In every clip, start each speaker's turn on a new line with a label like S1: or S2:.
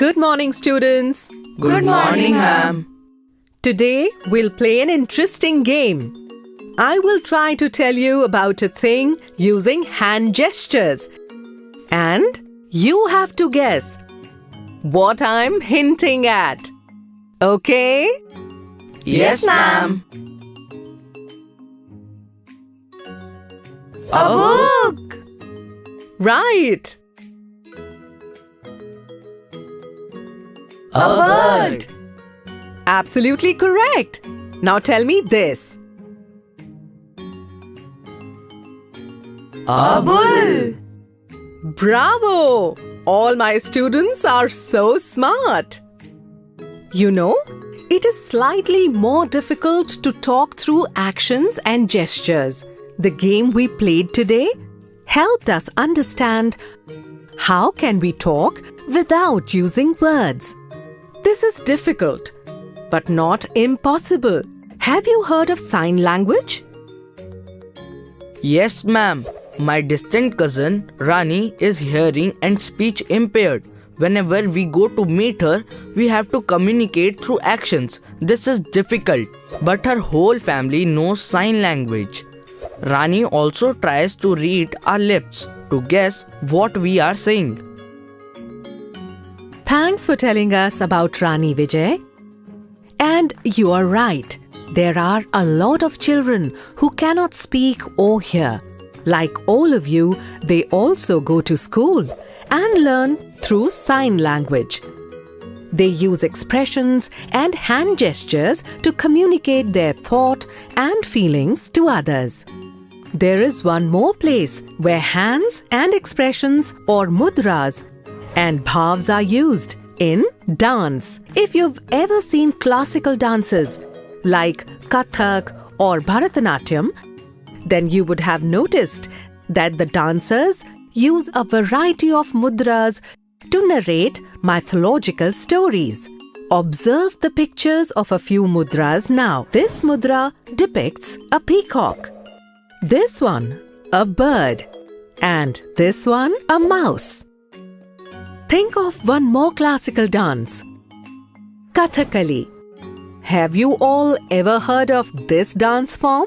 S1: Good morning, students.
S2: Good morning, ma'am.
S1: Today we'll play an interesting game. I will try to tell you about a thing using hand gestures. And you have to guess what I'm hinting at. Okay?
S2: Yes, ma'am. A book.
S1: Right.
S2: A bird.
S1: Absolutely correct. Now tell me this.
S2: A bull.
S1: Bravo! All my students are so smart. You know, it is slightly more difficult to talk through actions and gestures. The game we played today helped us understand how can we talk without using words. This is difficult, but not impossible. Have you heard of sign language?
S3: Yes, ma'am. My distant cousin Rani is hearing and speech impaired. Whenever we go to meet her, we have to communicate through actions. This is difficult, but her whole family knows sign language. Rani also tries to read our lips to guess what we are saying.
S1: Thanks for telling us about Rani Vijay. And you are right. There are a lot of children who cannot speak or hear. Like all of you, they also go to school and learn through sign language. They use expressions and hand gestures to communicate their thought and feelings to others. There is one more place where hands and expressions or mudras and bhavs are used in dance. If you've ever seen classical dances like Kathak or Bharatanatyam, then you would have noticed that the dancers use a variety of mudras to narrate mythological stories. Observe the pictures of a few mudras now. This mudra depicts a peacock. This one, a bird. And this one, a mouse. Think of one more classical dance Kathakali. Have you all ever heard of this dance form?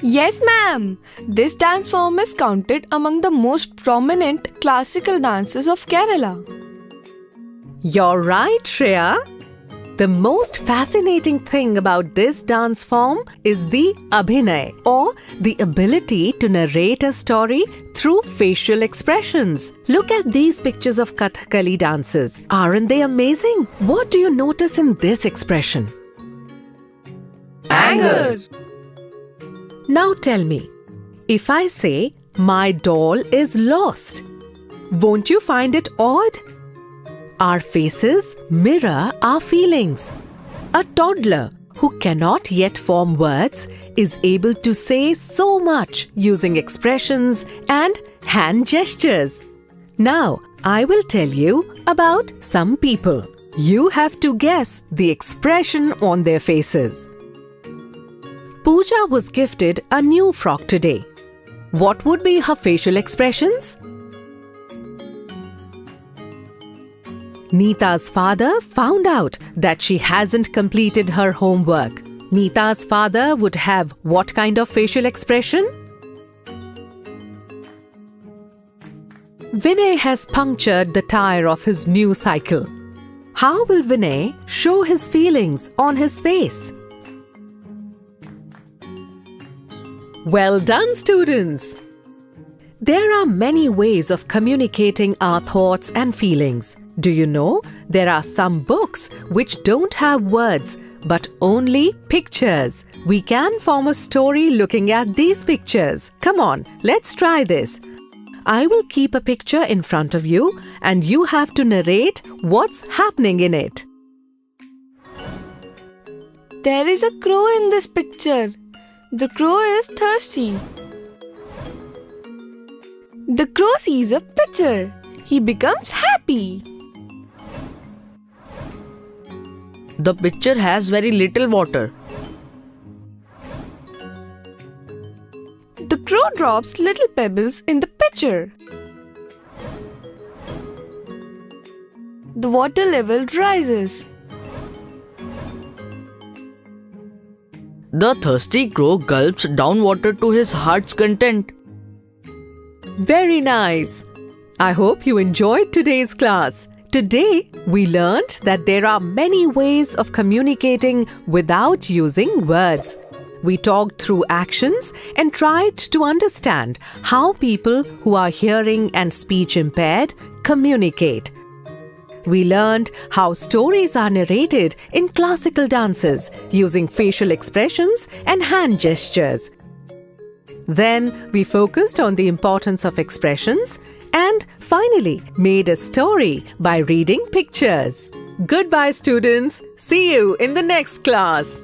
S4: Yes, ma'am. This dance form is counted among the most prominent classical dances of Kerala.
S1: You're right, Shreya. The most fascinating thing about this dance form is the abhinay, or the ability to narrate a story through facial expressions. Look at these pictures of Kathakali dances. Aren't they amazing? What do you notice in this expression?
S2: Anger.
S1: Now tell me, if I say my doll is lost, won't you find it odd? Our faces mirror our feelings. A toddler who cannot yet form words is able to say so much using expressions and hand gestures. Now, I will tell you about some people. You have to guess the expression on their faces. Pooja was gifted a new frock today. What would be her facial expressions? Neeta's father found out that she hasn't completed her homework. Neeta's father would have what kind of facial expression? Vinay has punctured the tire of his new cycle. How will Vinay show his feelings on his face? Well done, students! There are many ways of communicating our thoughts and feelings. Do you know there are some books which don't have words but only pictures? We can form a story looking at these pictures. Come on, let's try this. I will keep a picture in front of you and you have to narrate what's happening in it.
S4: There is a crow in this picture. The crow is thirsty. The crow sees a picture. He becomes happy.
S3: The pitcher has very little water.
S4: The crow drops little pebbles in the pitcher. the water level rises.
S3: The thirsty crow gulps down water to his heart's content.
S1: Very nice. I hope you enjoyed today's class. Today, we learned that there are many ways of communicating without using words. We talked through actions and tried to understand how people who are hearing and speech impaired communicate. We learned how stories are narrated in classical dances using facial expressions and hand gestures. Then we focused on the importance of expressions and finally made a story by reading pictures. Goodbye, students. See you in the next class.